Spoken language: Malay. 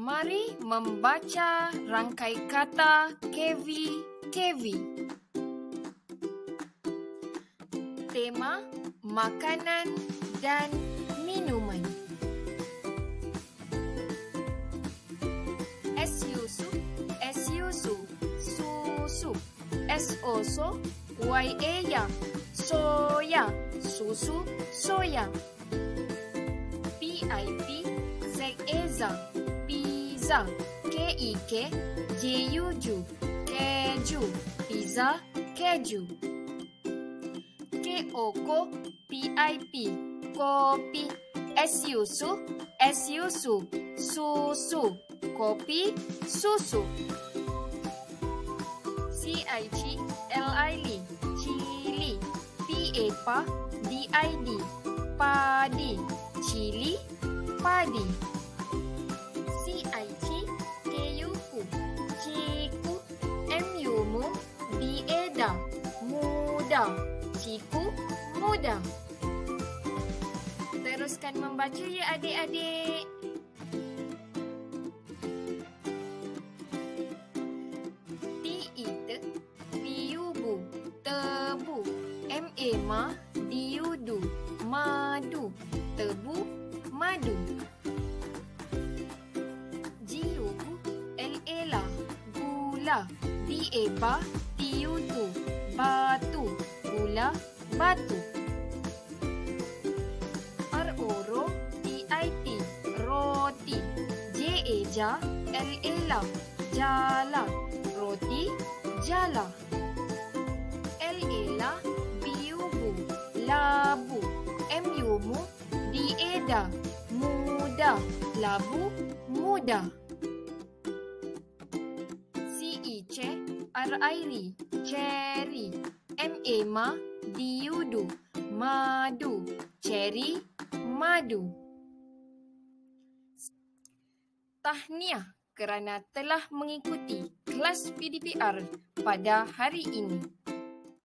Mari membaca rangkai kata KV KV. Tema makanan dan minuman. Es yusu, es yusu, susu. Es oso, y ella, soya, susu, soya. PIP, zeg eza, pizza. KIK, jejuju, keju, pizza, keju. KOKO, PIP, kopi. Es yusu, es yusu, susu, kopi, susu. CIC, LILI, chili. PAPA, DID, padi. Chili, padi. Muda. Ciku, muda. Teruskan membaca ya adik-adik. Tiite, piubu, tebu. M-E-Ma, diudu, madu. Tebu, madu. Jiubu, el-ela, gula. Dieba, tiutu, batu. Gula, batu. R-O-R-O, T-I-T, roti. J-E-Ja, L-Ela, jala. Roti, jala. L-Ela, biubu, labu. M-U-Mu, dieda, muda. Labu, muda. R-I-R-I, cherry. M-A-Ma, diudu, madu. Cherry, madu. Tahniah kerana telah mengikuti kelas PDPR pada hari ini.